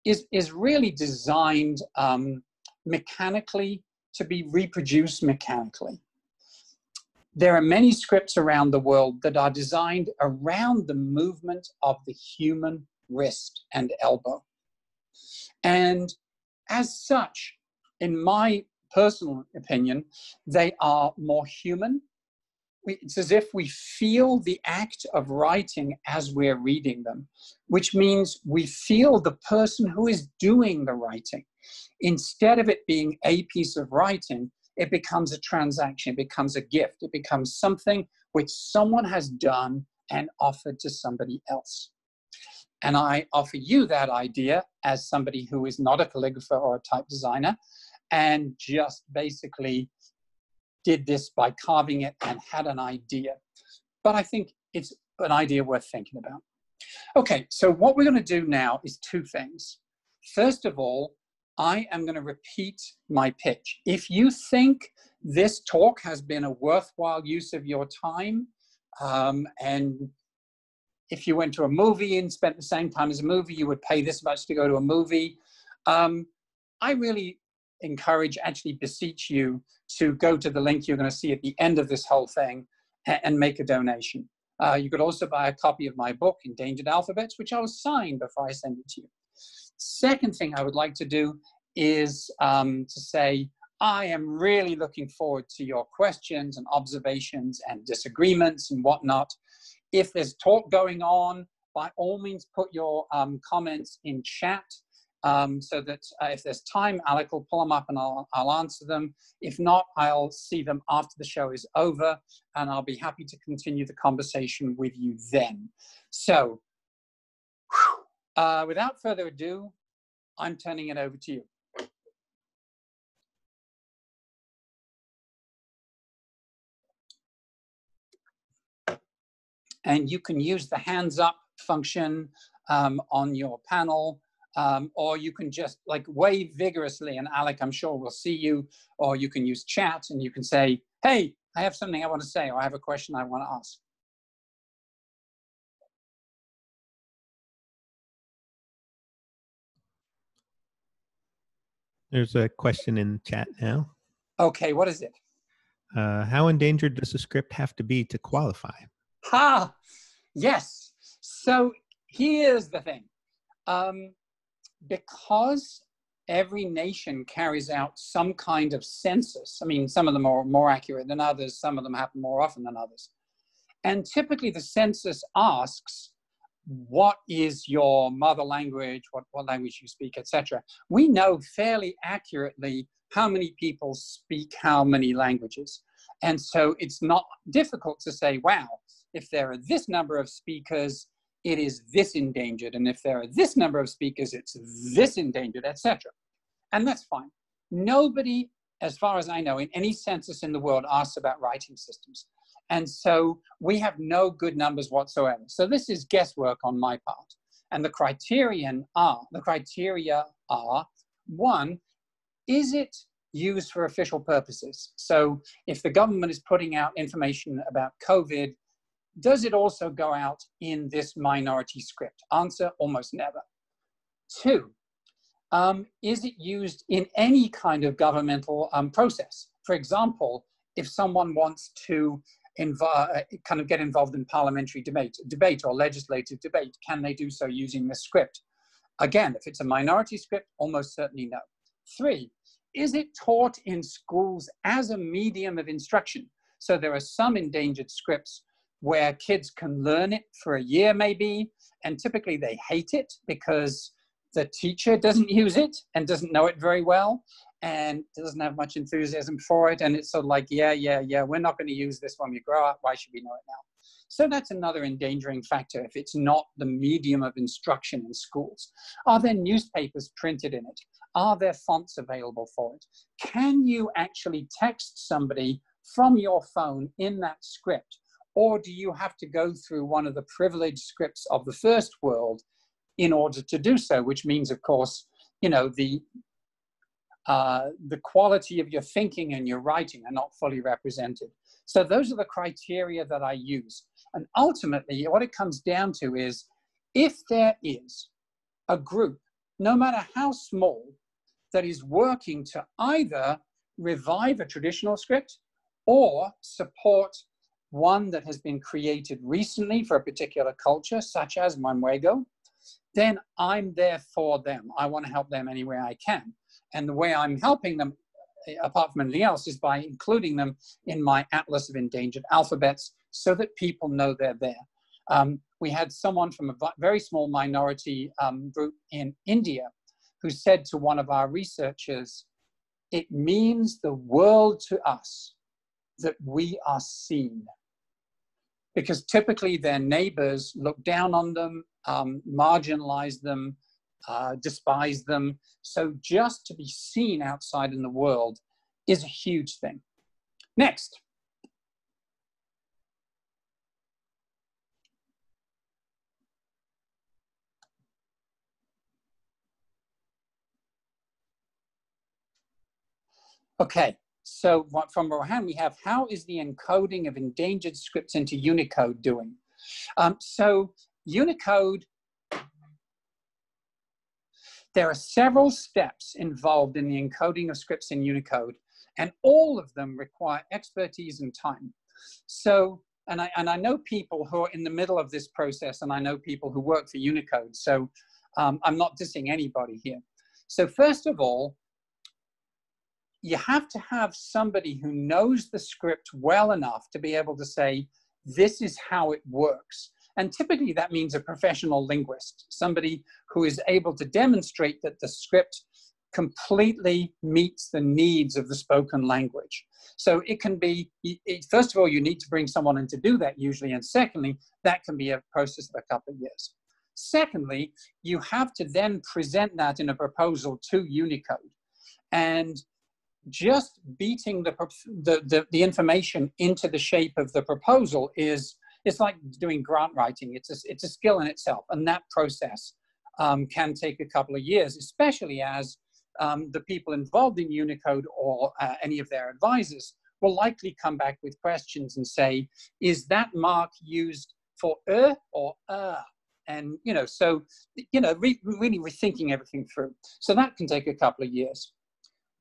is, is really designed um, mechanically to be reproduced mechanically. There are many scripts around the world that are designed around the movement of the human wrist and elbow. And as such, in my personal opinion, they are more human it's as if we feel the act of writing as we're reading them, which means we feel the person who is doing the writing. Instead of it being a piece of writing, it becomes a transaction, it becomes a gift, it becomes something which someone has done and offered to somebody else. And I offer you that idea as somebody who is not a calligrapher or a type designer and just basically did this by carving it and had an idea. But I think it's an idea worth thinking about. Okay, so what we're going to do now is two things. First of all, I am going to repeat my pitch. If you think this talk has been a worthwhile use of your time, um, and if you went to a movie and spent the same time as a movie, you would pay this much to go to a movie. Um, I really encourage, actually beseech you to go to the link you're going to see at the end of this whole thing and, and make a donation. Uh, you could also buy a copy of my book, Endangered Alphabets, which I'll sign before I send it to you. Second thing I would like to do is um, to say, I am really looking forward to your questions and observations and disagreements and whatnot. If there's talk going on, by all means, put your um, comments in chat um, so that uh, if there's time, Alec will pull them up and I'll, I'll answer them. If not, I'll see them after the show is over and I'll be happy to continue the conversation with you then. So, uh, without further ado, I'm turning it over to you. And you can use the hands up function um, on your panel um, or you can just like wave vigorously and Alec, I'm sure will see you, or you can use chat and you can say, hey, I have something I want to say, or I have a question I want to ask. There's a question in chat now. Okay, what is it? Uh, how endangered does a script have to be to qualify? Ha! Yes. So here's the thing. Um, because every nation carries out some kind of census. I mean, some of them are more accurate than others, some of them happen more often than others. And typically the census asks, what is your mother language, what, what language you speak, etc. We know fairly accurately how many people speak how many languages. And so it's not difficult to say, wow, if there are this number of speakers it is this endangered. And if there are this number of speakers, it's this endangered, etc. And that's fine. Nobody, as far as I know, in any census in the world asks about writing systems. And so we have no good numbers whatsoever. So this is guesswork on my part. And the criterion are, the criteria are, one, is it used for official purposes? So if the government is putting out information about COVID does it also go out in this minority script? Answer, almost never. Two, um, is it used in any kind of governmental um, process? For example, if someone wants to uh, kind of get involved in parliamentary debate, debate or legislative debate, can they do so using this script? Again, if it's a minority script, almost certainly no. Three, is it taught in schools as a medium of instruction? So there are some endangered scripts where kids can learn it for a year maybe, and typically they hate it because the teacher doesn't use it and doesn't know it very well and doesn't have much enthusiasm for it. And it's sort of like, yeah, yeah, yeah, we're not going to use this when we grow up. Why should we know it now? So that's another endangering factor if it's not the medium of instruction in schools. Are there newspapers printed in it? Are there fonts available for it? Can you actually text somebody from your phone in that script or do you have to go through one of the privileged scripts of the first world in order to do so? Which means, of course, you know, the, uh, the quality of your thinking and your writing are not fully represented. So those are the criteria that I use. And ultimately, what it comes down to is if there is a group, no matter how small, that is working to either revive a traditional script or support one that has been created recently for a particular culture, such as Mwangwego, then I'm there for them. I want to help them any way I can. And the way I'm helping them, apart from anything else, is by including them in my Atlas of Endangered Alphabets so that people know they're there. Um, we had someone from a very small minority um, group in India who said to one of our researchers, it means the world to us that we are seen because typically their neighbors look down on them, um, marginalize them, uh, despise them. So just to be seen outside in the world is a huge thing. Next. Okay, so from Rohan, we have how is the encoding of endangered scripts into Unicode doing? Um, so Unicode, there are several steps involved in the encoding of scripts in Unicode, and all of them require expertise and time. So, and I, and I know people who are in the middle of this process, and I know people who work for Unicode. So um, I'm not dissing anybody here. So first of all, you have to have somebody who knows the script well enough to be able to say, this is how it works. And typically that means a professional linguist, somebody who is able to demonstrate that the script completely meets the needs of the spoken language. So it can be, first of all, you need to bring someone in to do that usually. And secondly, that can be a process of a couple of years. Secondly, you have to then present that in a proposal to Unicode. And just beating the, the, the, the information into the shape of the proposal is it's like doing grant writing. It's a, it's a skill in itself. And that process um, can take a couple of years, especially as um, the people involved in Unicode or uh, any of their advisors will likely come back with questions and say, is that mark used for er or er? And, you know, so, you know, re really rethinking everything through. So that can take a couple of years.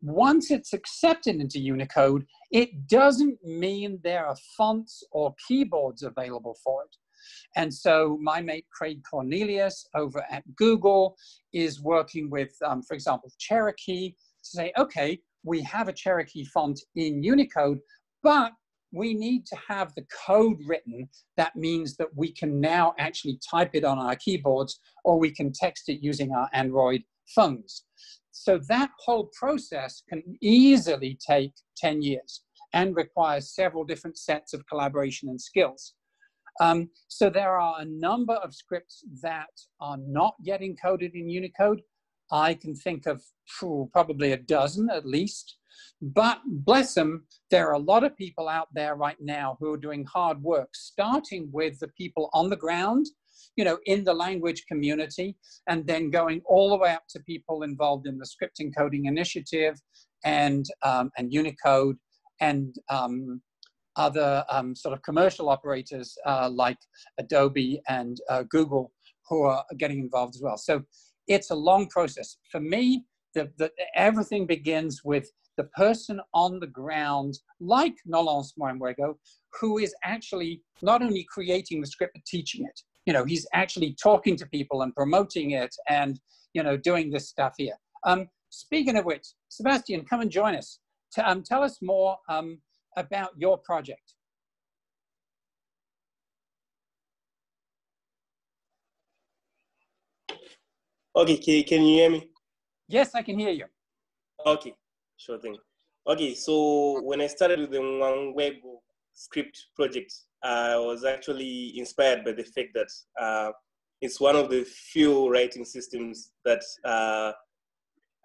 Once it's accepted into Unicode, it doesn't mean there are fonts or keyboards available for it. And so my mate Craig Cornelius over at Google is working with, um, for example, Cherokee to say, okay, we have a Cherokee font in Unicode, but we need to have the code written. That means that we can now actually type it on our keyboards or we can text it using our Android phones. So that whole process can easily take 10 years and requires several different sets of collaboration and skills. Um, so there are a number of scripts that are not yet encoded in Unicode. I can think of probably a dozen at least. But bless them, there are a lot of people out there right now who are doing hard work, starting with the people on the ground you know, in the language community, and then going all the way up to people involved in the script encoding initiative and, um, and Unicode and um, other um, sort of commercial operators uh, like Adobe and uh, Google who are getting involved as well. So it's a long process. For me, the, the, everything begins with the person on the ground, like Nolence Mwangwego, who is actually not only creating the script, but teaching it you know, he's actually talking to people and promoting it and, you know, doing this stuff here. Um, speaking of which, Sebastian, come and join us. T um, tell us more um, about your project. Okay, can, can you hear me? Yes, I can hear you. Okay, sure thing. Okay, so when I started with the Mwangwego script project, I was actually inspired by the fact that uh, it's one of the few writing systems that uh,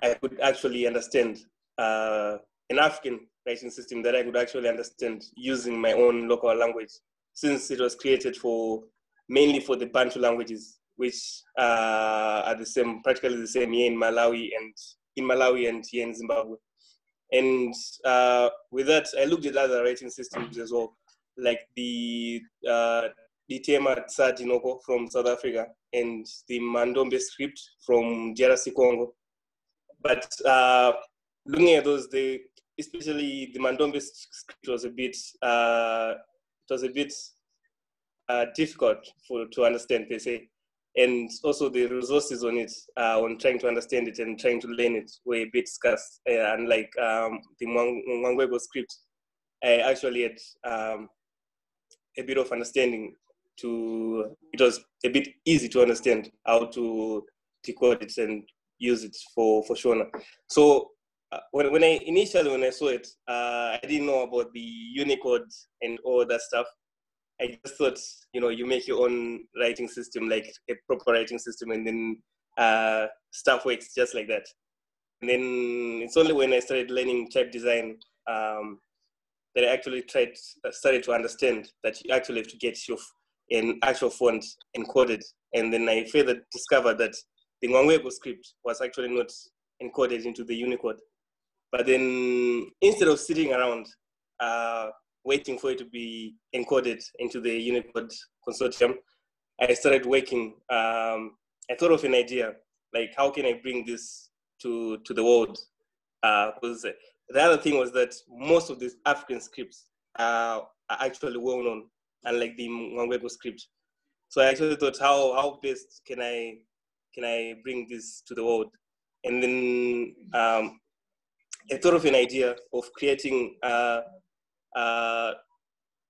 I could actually understand, uh, an African writing system that I could actually understand using my own local language, since it was created for mainly for the Bantu languages, which uh, are the same, practically the same here in Malawi and in Malawi and here in Zimbabwe. And uh, with that, I looked at other writing systems as well like the uh, Tema Tsadinoko from South Africa and the Mandombe script from DRC Congo. But uh, looking at those, the especially the Mandombe script was a bit uh, it was a bit uh, difficult for to understand per se, and also the resources on it uh, on trying to understand it and trying to learn it were a bit scarce. Uh, unlike um, the Mwangwego script, I actually had um, a bit of understanding to it was a bit easy to understand how to decode it and use it for for Shona. So uh, when, when I initially when I saw it, uh, I didn't know about the Unicode and all that stuff. I just thought, you know, you make your own writing system, like a proper writing system, and then uh, stuff works just like that. And then it's only when I started learning type design um, that I actually tried uh, started to understand that you actually have to get your an actual font encoded, and then I further discovered that the Mwangwego script was actually not encoded into the Unicode. But then instead of sitting around uh, waiting for it to be encoded into the Unicode consortium, I started working. Um, I thought of an idea like how can I bring this to to the world? Because uh, the other thing was that most of these African scripts are, actually well known, unlike the Mwangwego script. So I actually thought, how how best can I can I bring this to the world? And then um, I thought of an idea of creating uh, uh,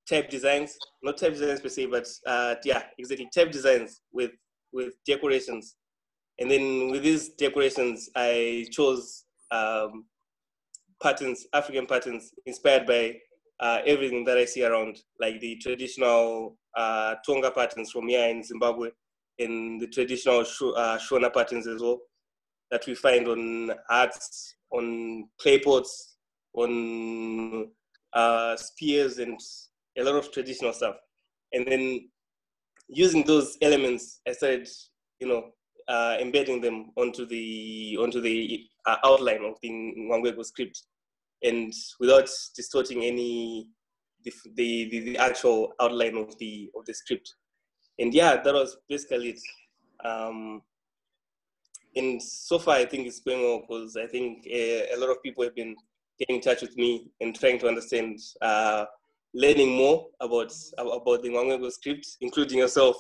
type designs, not type designs per se, but uh, yeah, exactly type designs with with decorations. And then with these decorations, I chose um, patterns, African patterns, inspired by uh, everything that I see around, like the traditional uh, Tonga patterns from here in Zimbabwe, and the traditional sh- uh, Shona patterns as well that we find on arts, on clay pots, on uh, spears, and a lot of traditional stuff. And then using those elements, I started, you know, uh, embedding them onto the onto the uh, outline of the Mwangwego script, and without distorting any the, the, the actual outline of the of the script. And yeah, that was basically it. Um, and so far, I think it's going well because I think a, a, lot of people have been getting in touch with me and trying to understand, uh, learning more about about the Mwangwego script, including yourself.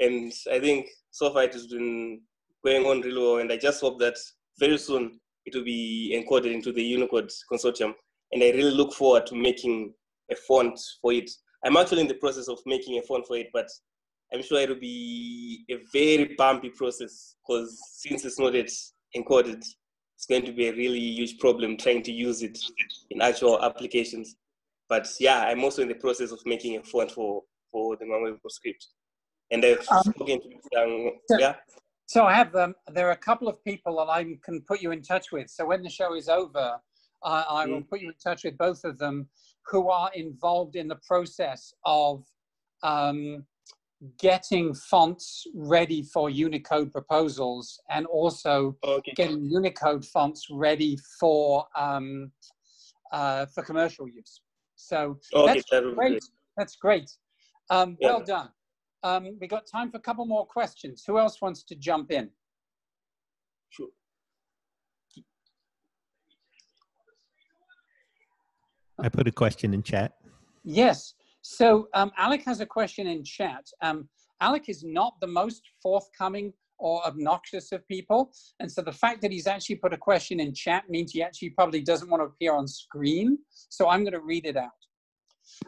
And I think so far it has been going on really well. And I just hope that very soon it will be encoded into the Unicode consortium. And I really look forward to making a font for it. I'm actually in the process of making a font for it, but I'm sure it'll be a very bumpy process because since it's not yet encoded, it's going to be a really huge problem trying to use it in actual applications. But yeah, I'm also in the process of making a font for, for the Mwangwego script. And I've um, spoken to um, yeah. So I have um, there are a couple of people that I can put you in touch with. So when the show is over, I, I will mm. put you in touch with both of them who are involved in the process of um, getting fonts ready for Unicode proposals and also okay. getting Unicode fonts ready for um, uh, for commercial use. So okay, that's, great. that's great. Um, yeah. Well done. Um, we got time for a couple more questions. Who else wants to jump in? Sure. I put a question in chat. Yes. So um, Alec has a question in chat. Um, Alec is not the most forthcoming or obnoxious of people. And so the fact that he's actually put a question in chat means he actually probably doesn't want to appear on screen. So I'm going to read it out.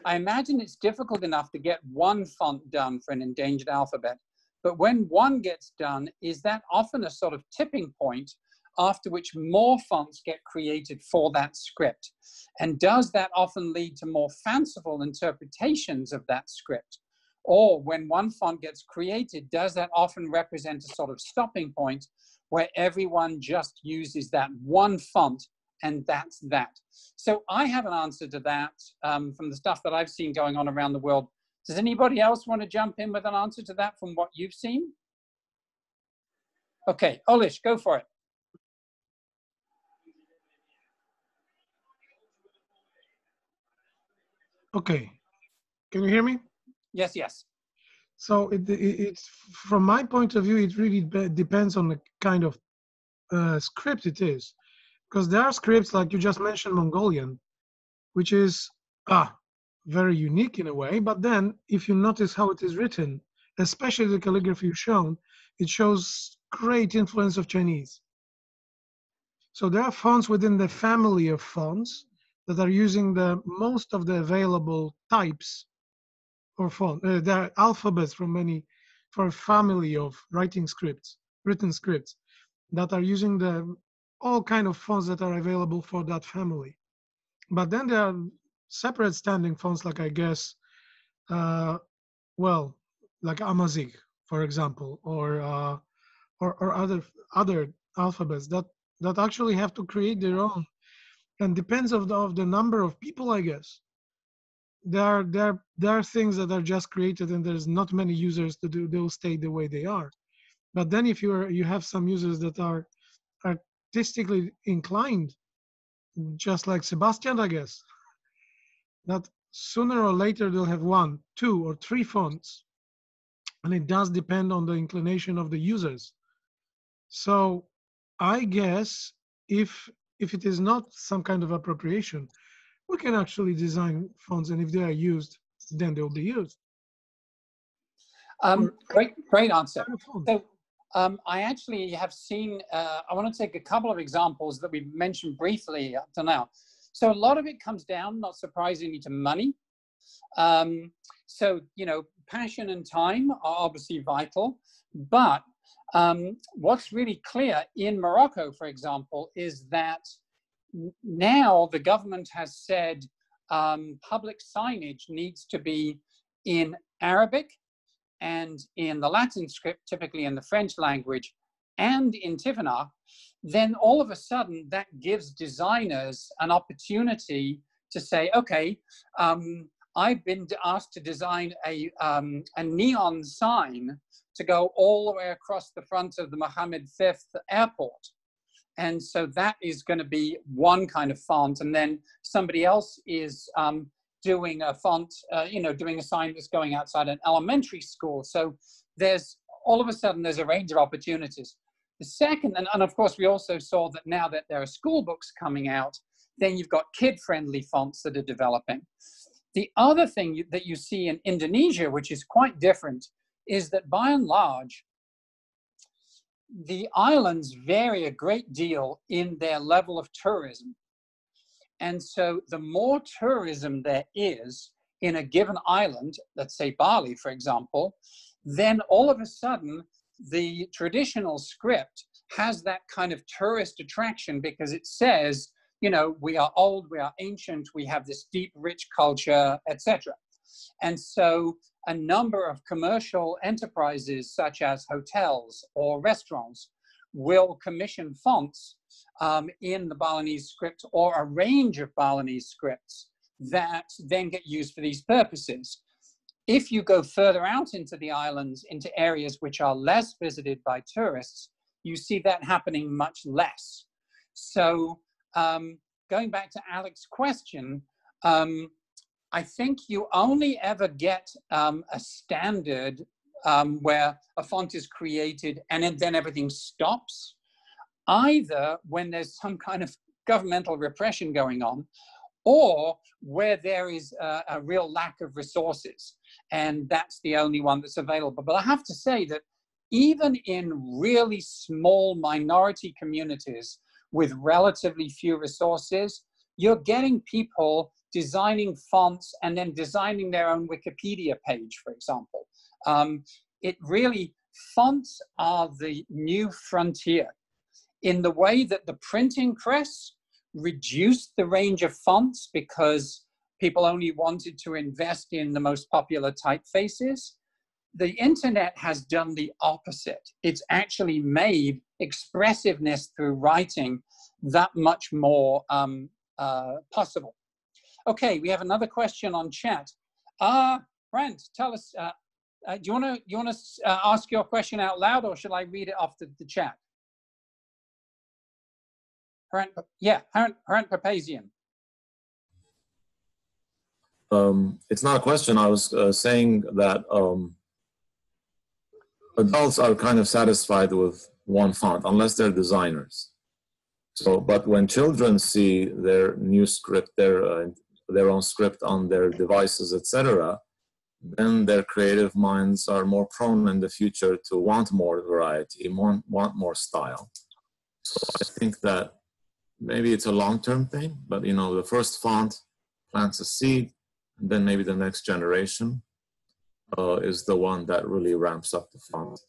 I imagine it's difficult enough to get one font done for an endangered alphabet. But when one gets done, is that often a sort of tipping point after which more fonts get created for that script? And does that often lead to more fanciful interpretations of that script? Or when one font gets created, does that often represent a sort of stopping point where everyone just uses that one font and that's that? So I have an answer to that um, from the stuff that I've seen going on around the world. Does anybody else want to jump in with an answer to that from what you've seen? Okay, Olish, go for it. Okay. Can you hear me? Yes, yes. So it, it, it's from my point of view, it really depends on the kind of uh, script it is, because there are scripts like you just mentioned, Mongolian, which is ah very unique in a way. But then, if you notice how it is written, especially the calligraphy shown, it shows great influence of Chinese. So there are fonts within the family of fonts that are using the most of the available types or font. Uh, there are alphabets from many for a family of writing scripts, written scripts that are using the all kind of fonts that are available for that family. But then there are separate standing fonts, like I guess, uh, well, like Amazigh, for example, or uh, or, or other other alphabets that that actually have to create their own. And depends of the, of the number of people i guess. There are there there are things that are just created and there's not many users to do they'll stay the way they are. But then if you're you have some users that are artistically inclined just like sebastian i guess that sooner or later they'll have one two or three fonts and it does depend on the inclination of the users So I guess if if it is not some kind of appropriation, we can actually design fonts, and if they are used, then they will be used. Um, great, great answer. Kind of font. So um, I actually have seen, uh, I want to take a couple of examples that we've mentioned briefly up to now. So a lot of it comes down, not surprisingly, to money. Um, so, you know, passion and time are obviously vital, but um, what's really clear in Morocco, for example, is that now the government has said um, public signage needs to be in Arabic and in the Latin script, typically in the French language, and in Tifinagh, then all of a sudden that gives designers an opportunity to say, okay, um, I've been asked to design a, um, a neon sign to go all the way across the front of the Mohammed V airport. And so that is going to be one kind of font. And then somebody else is um, doing a font, uh, you know, doing a sign that's going outside an elementary school. So there's all of a sudden there's a range of opportunities. The second, and, and of course, we also saw that now that there are school books coming out, then you've got kid friendly fonts that are developing. The other thing that you see in Indonesia, which is quite different, is that by and large, the islands vary a great deal in their level of tourism. And so the more tourism there is in a given island, let's say Bali, for example, then all of a sudden the traditional script has that kind of tourist attraction because it says, you know, we are old, we are ancient, we have this deep, rich culture, etc. And so a number of commercial enterprises, such as hotels or restaurants, will commission fonts um, in the Balinese script or a range of Balinese scripts that then get used for these purposes. If you go further out into the islands, into areas which are less visited by tourists, you see that happening much less. So, um, going back to Alex's question, um, I think you only ever get um, a standard um, where a font is created and then everything stops, either when there's some kind of governmental repression going on, or where there is a, a real lack of resources, and that's the only one that's available. But I have to say that even in really small minority communities with relatively few resources, you're getting people designing fonts and then designing their own Wikipedia page, for example. Um, it really, fonts are the new frontier in the way that the printing press reduced the range of fonts because people only wanted to invest in the most popular typefaces. The internet has done the opposite. It's actually made expressiveness through writing that much more um, uh, possible. Okay, we have another question on chat. Uh, Brent, tell us, uh, uh, do you want to you want to uh, ask your question out loud, or should I read it off the, the chat? Brent, yeah, Brent Papazian. Um, it's not a question. I was uh, saying that um, adults are kind of satisfied with one font, unless they're designers. So, but when children see their new script, their uh, their own script on their devices, etc., then their creative minds are more prone in the future to want more variety, more, want more style. So I think that maybe it's a long-term thing, but you know, the first font plants a seed, and then maybe the next generation uh, is the one that really ramps up the font.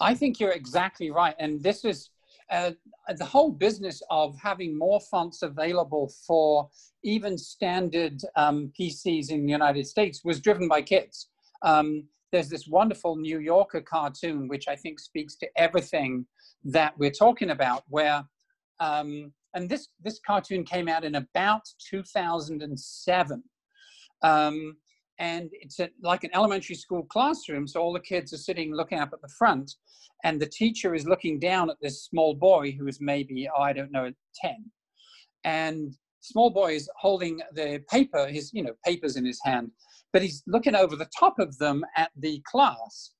I think you're exactly right, and this is uh, the whole business of having more fonts available for even standard um, PCs in the United States was driven by kids. Um, there's this wonderful New Yorker cartoon, which I think speaks to everything that we're talking about, where, um, and this, this cartoon came out in about 2007. Um, and it's a, like an elementary school classroom, so all the kids are sitting looking up at the front and the teacher is looking down at this small boy who is maybe i don't know 10 and small boy is holding the paper his you know papers in his hand but he's looking over the top of them at the class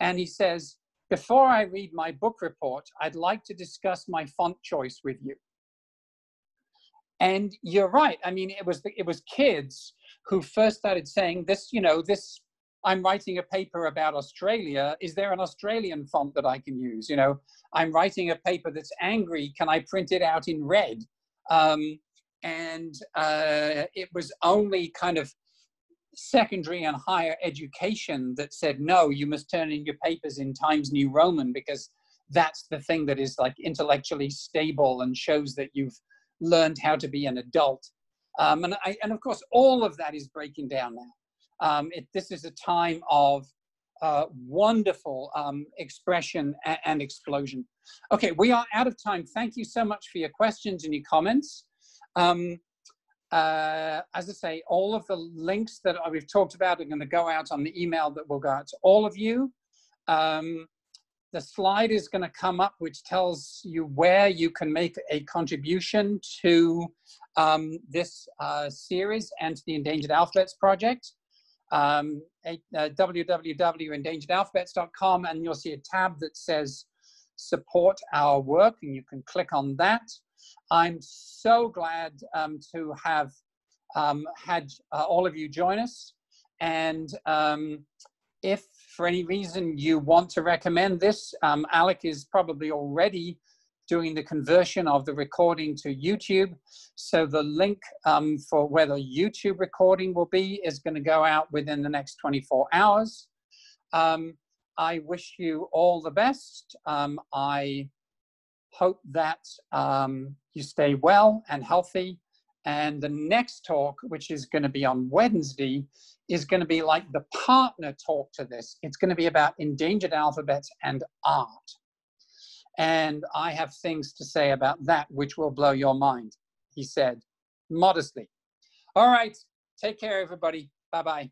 and he says before I read my book report, I'd like to discuss my font choice with you. And you're right. I mean, it was the, it was kids who first started saying this. You know, this. I'm writing a paper about Australia. Is there an Australian font that I can use? You know, I'm writing a paper that's angry. Can I print it out in red? Um, and uh, it was only kind of secondary and higher education that said no you must turn in your papers in times new roman because that's the thing that is like intellectually stable and shows that you've learned how to be an adult um, and, I, and of course all of that is breaking down now. Um, it, this is a time of uh, wonderful um, expression and, and explosion. Okay we are out of time. Thank you so much for your questions and your comments. Um, uh, as I say, all of the links that we've talked about are going to go out on the email that will go out to all of you. Um, the slide is going to come up, which tells you where you can make a contribution to um, this uh, series and the Endangered Alphabets Project. Um, uh, www.endangeredalphabets.com, and you'll see a tab that says support our work, and you can click on that. I'm so glad um, to have um, had uh, all of you join us. And um, if for any reason you want to recommend this, um, Alec is probably already doing the conversion of the recording to YouTube. So the link um, for where the YouTube recording will be is going to go out within the next 24 hours. Um, I wish you all the best. I hope that um, you stay well and healthy. And the next talk, which is going to be on Wednesday, is going to be like the partner talk to this. It's going to be about endangered alphabets and art. And I have things to say about that which will blow your mind, he said modestly. All right. Take care, everybody. Bye bye.